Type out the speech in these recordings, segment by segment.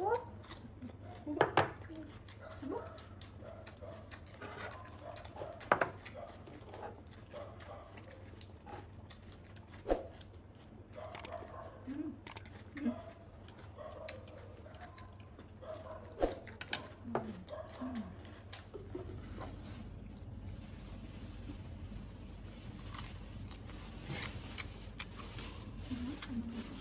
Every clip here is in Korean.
Thank mm -hmm. you.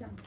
양장.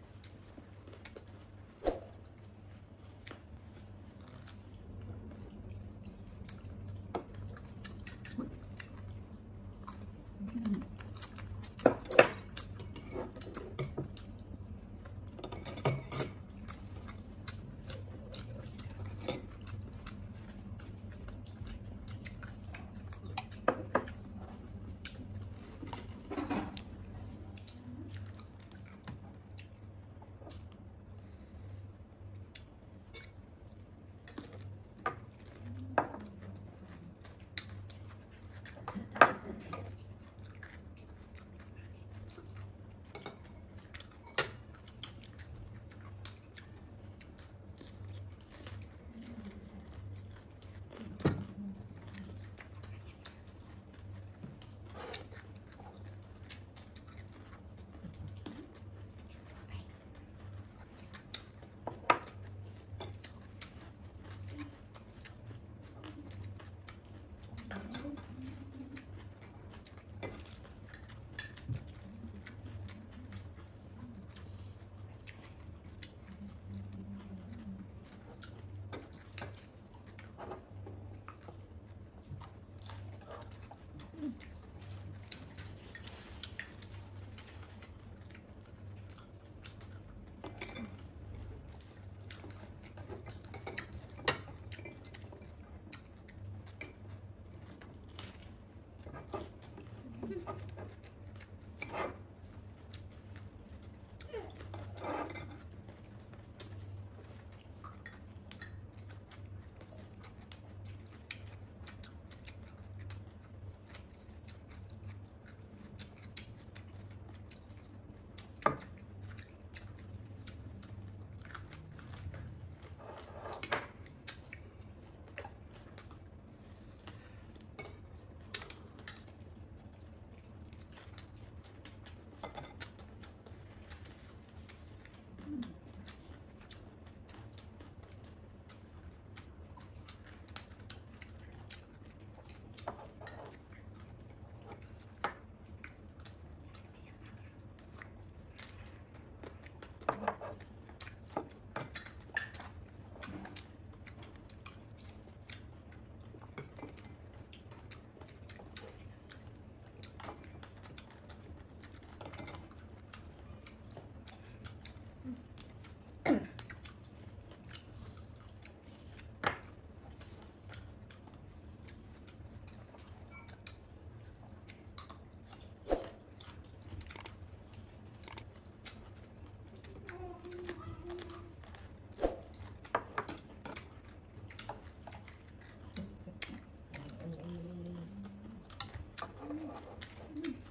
Mm-hmm.